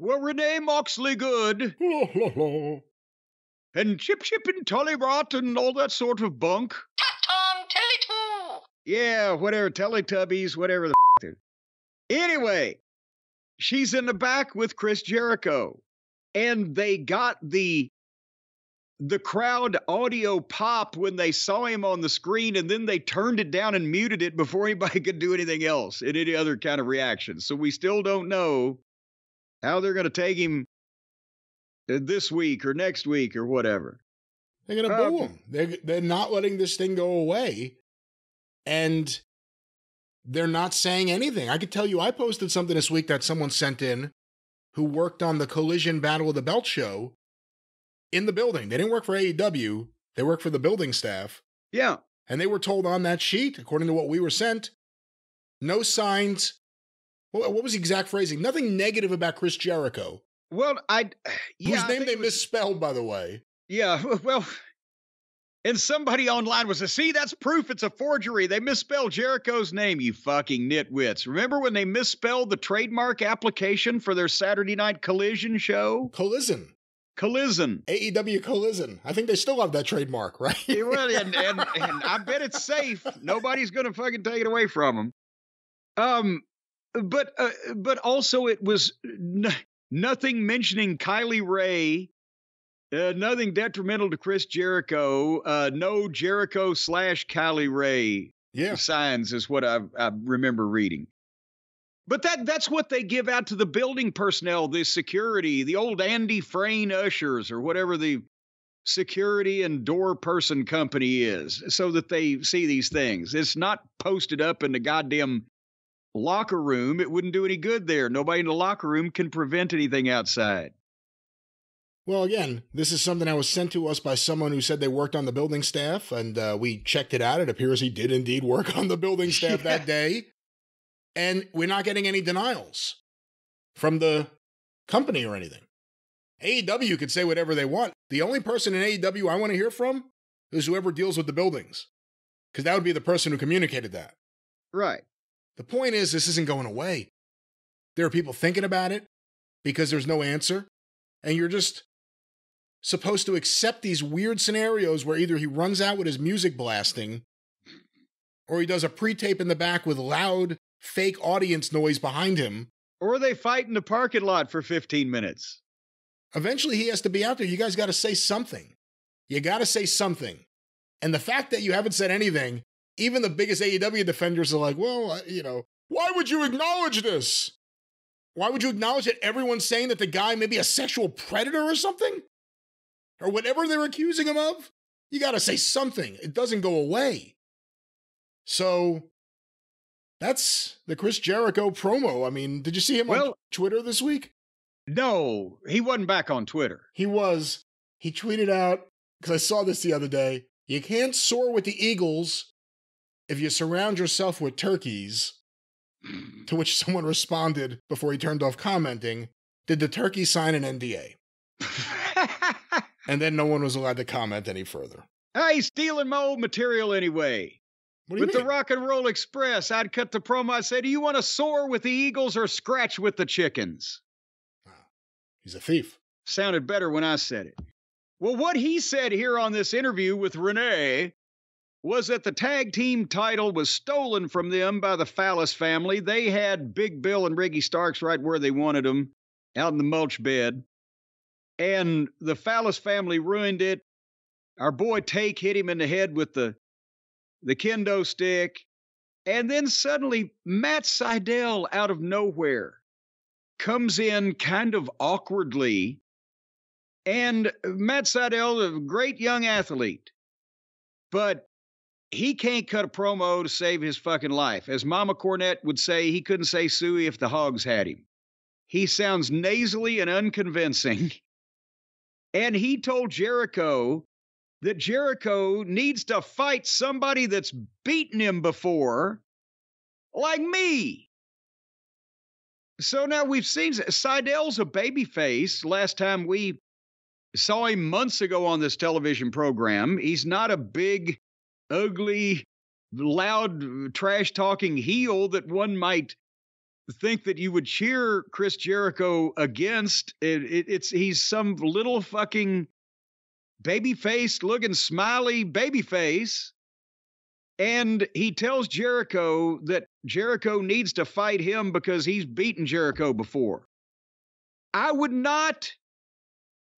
Well, Renee Moxley good. and Chip Chip and Tully Rot and all that sort of bunk. Tom Telly Yeah, whatever, Teletubbies, whatever the f- Anyway, she's in the back with Chris Jericho, and they got the the crowd audio pop when they saw him on the screen, and then they turned it down and muted it before anybody could do anything else in any other kind of reaction. So we still don't know how they're going to take him uh, this week or next week or whatever. They're gonna Uh, boo him. They're they're not letting this thing go away, and they're not saying anything. I could tell you, I posted something this week that someone sent in, who worked on the Collision Battle of the Belt show, in the building. They didn't work for AEW. They worked for the building staff, Yeah. and they were told on that sheet, according to what we were sent, no signs. What, what was the exact phrasing? Nothing negative about Chris Jericho, Well, I yeah, whose name think they was- misspelled, by the way. Yeah, well, and somebody online was a see that's proof it's a forgery. They misspelled Jericho's name, you fucking nitwits. Remember when they misspelled the trademark application for their Saturday night collision show? Collision. Collision. AEW Collision. I think they still have that trademark, right? Yeah, well, and, and, and I bet it's safe. Nobody's gonna fucking take it away from them. Um, but uh, but also it was n- nothing mentioning Kylie Rae. Uh, nothing detrimental to Chris Jericho. Uh, no Jericho slash Kylie Rae yeah. signs is what I, I remember reading. But that that's what they give out to the building personnel, the security, the old Andy Frain ushers or whatever the security and door person company is, so that they see these things. It's not posted up in the goddamn locker room. It wouldn't do any good there. Nobody in the locker room can prevent anything outside. Well, again, this is something that was sent to us by someone who said they worked on the building staff, and uh, we checked it out. It appears he did indeed work on the building staff Yeah. that day. And we're not getting any denials from the company or anything. AEW could say whatever they want. The only person in AEW I want to hear from is whoever deals with the buildings, because that would be the person who communicated that. Right. The point is, this isn't going away. There are people thinking about it because there's no answer. And you're just supposed to accept these weird scenarios where either he runs out with his music blasting or he does a pre tape in the back with loud, fake audience noise behind him. Or they fight in the parking lot for 15 minutes. Eventually, he has to be out there. You guys got to say something. You got to say something. And the fact that you haven't said anything, even the biggest AEW defenders are like, well, you know, why would you acknowledge this? Why would you acknowledge that everyone's saying that the guy may be a sexual predator or something? Or whatever they're accusing him of? You got to say something. It doesn't go away. So that's the Chris Jericho promo. I mean, did you see him on Well- Twitter this week? No, he wasn't back on Twitter. He was. He tweeted out, because I saw this the other day you can't soar with the Eagles if you surround yourself with turkeys. To which someone responded before he turned off commenting, Did the turkey sign an NDA? And then no one was allowed to comment any further. hey, stealing my old material anyway. What do you With the? Rock and Roll Express, I'd cut the promo. I said, Do you want to soar with the Eagles or scratch with the chickens? Ah, he's a thief. Sounded better when I said it. Well, what he said here on this interview with Renee was that the tag team title was stolen from them by the Callis family. They had Big Bill and Ricky Starks right where they wanted them, out in the mulch bed. And the Callis family ruined it. Our boy Take hit him in the head with the the kendo stick. And then suddenly Matt Sydal out of nowhere comes in kind of awkwardly. And Matt Sydal, a great young athlete, but he can't cut a promo to save his fucking life. As Mama Cornette would say, he couldn't say Suey if the hogs had him. He sounds nasally and unconvincing. And he told Jericho that Jericho needs to fight somebody that's beaten him before, like me. So now we've seen Sydal's a babyface. Last time we saw him months ago on this television program, he's not a big, ugly, loud, trash talking heel that one might think that you would cheer Chris Jericho against. It, it, it's he's some little fucking baby faced looking smiley baby face. And he tells Jericho that Jericho needs to fight him because he's beaten Jericho before. I would not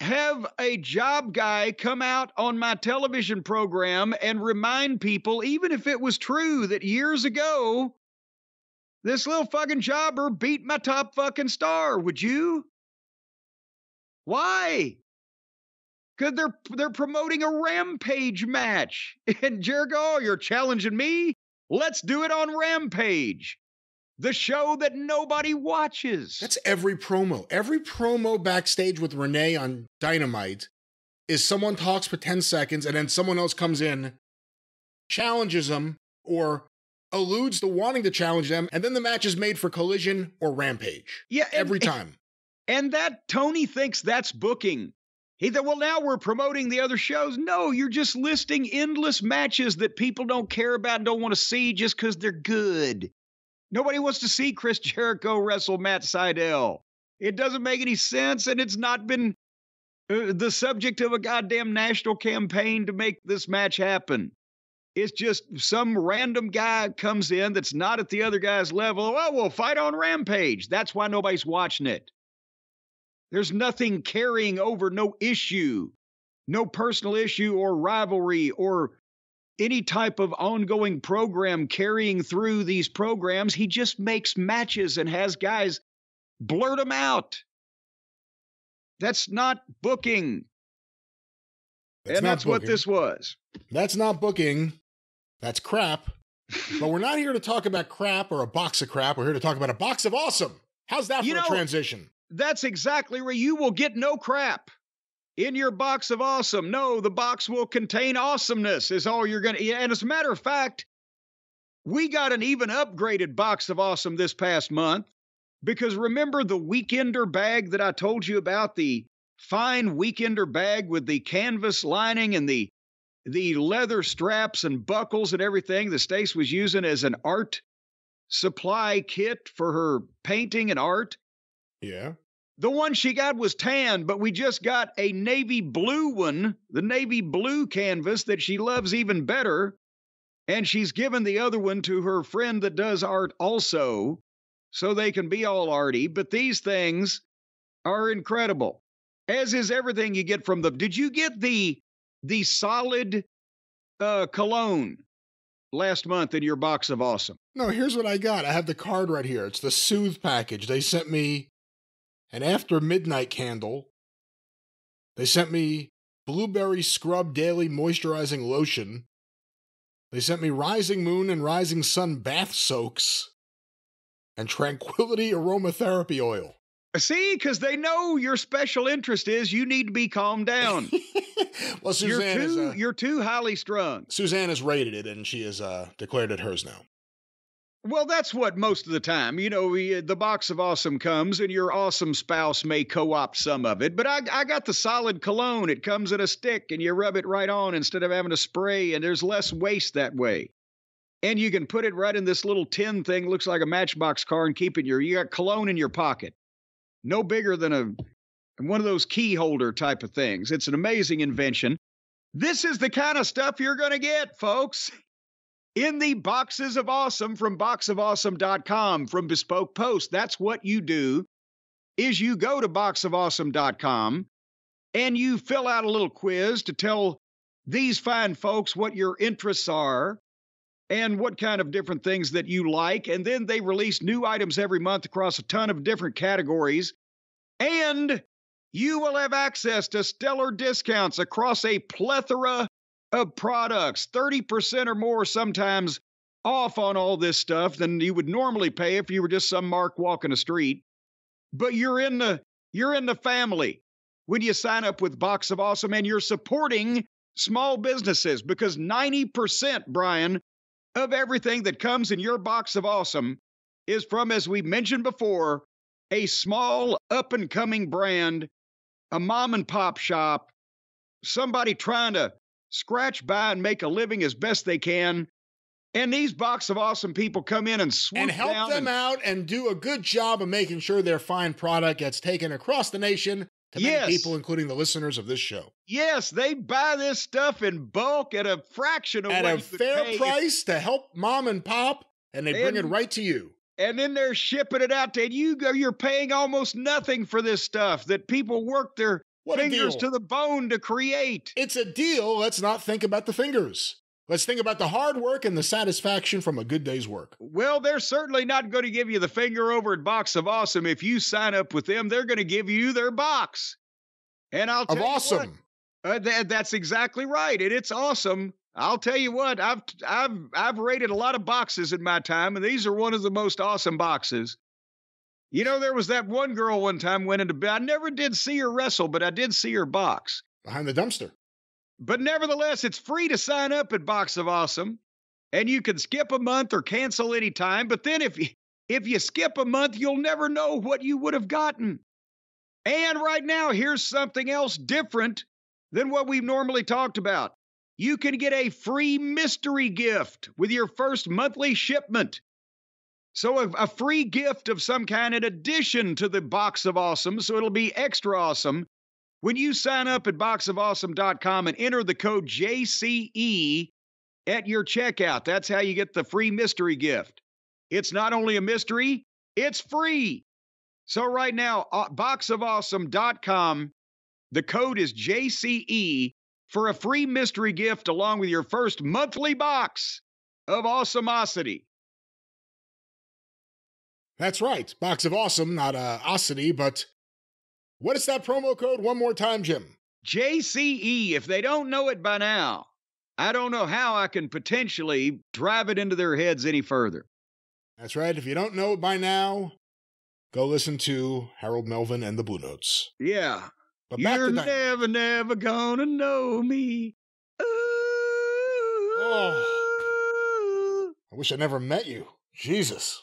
have a job guy come out on my television program and remind people, even if it was true, that years ago, this little fucking jobber beat my top fucking star. Would you? Why? Because they're they're promoting a rampage match. And Jericho, oh, you're challenging me? Let's do it on Rampage the show that nobody watches. That's every promo. Every promo backstage with Renee on Dynamite is someone talks for 10 seconds and then someone else comes in, challenges them, or alludes to wanting to challenge them, and then the match is made for Collision or Rampage. Yeah, and, every time. And that Tony thinks that's booking. He thought, well, now we're promoting the other shows. No, you're just listing endless matches that people don't care about and don't want to see just because they're good. Nobody wants to see Chris Jericho wrestle Matt Sydal. It doesn't make any sense, and it's not been uh, the subject of a goddamn national campaign to make this match happen. It's just some random guy comes in that's not at the other guy's level. Well, we'll fight on Rampage. That's why nobody's watching it. There's nothing carrying over, no issue, no personal issue or rivalry or any type of ongoing program carrying through these programs. He just makes matches and has guys blurt them out. That's not booking. That's and that's booking. what this was. That's not booking. That's crap. but we're not here to talk about crap or a box of crap. We're here to talk about a box of awesome. How's that for you know, a transition? That's exactly where you will get no crap in your box of awesome. No, the box will contain awesomeness, is all you're going to. And as a matter of fact, we got an even upgraded box of awesome this past month because remember the weekender bag that I told you about the fine weekender bag with the canvas lining and the the leather straps and buckles and everything that Stace was using as an art supply kit for her painting and art. Yeah. The one she got was tan, but we just got a navy blue one, the navy blue canvas that she loves even better. And she's given the other one to her friend that does art also, so they can be all arty. But these things are incredible, as is everything you get from them. Did you get the the solid uh, cologne last month in your box of awesome? No, here's what I got. I have the card right here. It's the Soothe package. They sent me and after midnight candle, they sent me blueberry scrub daily moisturizing lotion. They sent me rising moon and rising sun bath soaks and tranquility aromatherapy oil. See, because they know your special interest is you need to be calmed down. well, Suzanne you're too, is, uh, you're too highly strung. Suzanne has rated it, and she has uh, declared it hers now. Well, that's what most of the time, you know, we, uh, the box of awesome comes and your awesome spouse may co opt some of it. But I, I got the solid cologne. It comes in a stick and you rub it right on instead of having to spray, and there's less waste that way. And you can put it right in this little tin thing, looks like a matchbox car, and keep it your, you got cologne in your pocket. No bigger than a one of those key holder type of things. It's an amazing invention. This is the kind of stuff you're going to get, folks in the boxes of awesome from boxofawesome.com from bespoke post that's what you do is you go to boxofawesome.com and you fill out a little quiz to tell these fine folks what your interests are and what kind of different things that you like and then they release new items every month across a ton of different categories and you will have access to stellar discounts across a plethora of products, 30% or more sometimes off on all this stuff than you would normally pay if you were just some mark walking the street. But you're in the you're in the family when you sign up with Box of Awesome and you're supporting small businesses because 90%, Brian, of everything that comes in your Box of Awesome is from, as we mentioned before, a small up and coming brand, a mom and pop shop, somebody trying to scratch by and make a living as best they can. And these box of awesome people come in and swoop and help them and- out and do a good job of making sure their fine product gets taken across the nation to many people, including the listeners of this show, Yes, they buy this stuff in bulk at a fraction of at a fair pay price to help mom and pop, and they bring it right to you. and then they're shipping it out to and you you're paying almost nothing for this stuff that people work their What fingers to the bone to create. It's a deal. Let's not think about the fingers. Let's think about the hard work and the satisfaction from a good day's work. Well, they're certainly not going to give you the finger over at Box of Awesome. If you sign up with them, they're going to give you their box. And I'll tell Of you what, awesome. Uh, tha- that's exactly right, and it's awesome. I'll tell you what, I've I've I've rated a lot of boxes in my time, and these are one of the most awesome boxes. You know, there was that one girl one time went into bed. I never did see her wrestle, but I did see her box. Behind the dumpster. But nevertheless, it's free to sign up at Box of Awesome, and you can skip a month or cancel any time. But then if you if you skip a month, you'll never know what you would have gotten. And right now, here's something else different than what we've normally talked about. You can get a free mystery gift with your first monthly shipment. So, a, a free gift of some kind in addition to the box of awesome. So, it'll be extra awesome when you sign up at boxofawesome.com and enter the code JCE at your checkout. That's how you get the free mystery gift. It's not only a mystery, it's free. So, right now, uh, boxofawesome.com, the code is JCE for a free mystery gift along with your first monthly box of awesomosity. That's right. Box of awesome, not uh, osity, but what is that promo code? One more time, Jim. JCE, if they don't know it by now, I don't know how I can potentially drive it into their heads any further. That's right. If you don't know it by now, go listen to Harold Melvin and the Blue Notes. Yeah. But You're never, never gonna know me. Ooh. I wish I never met you. Jesus.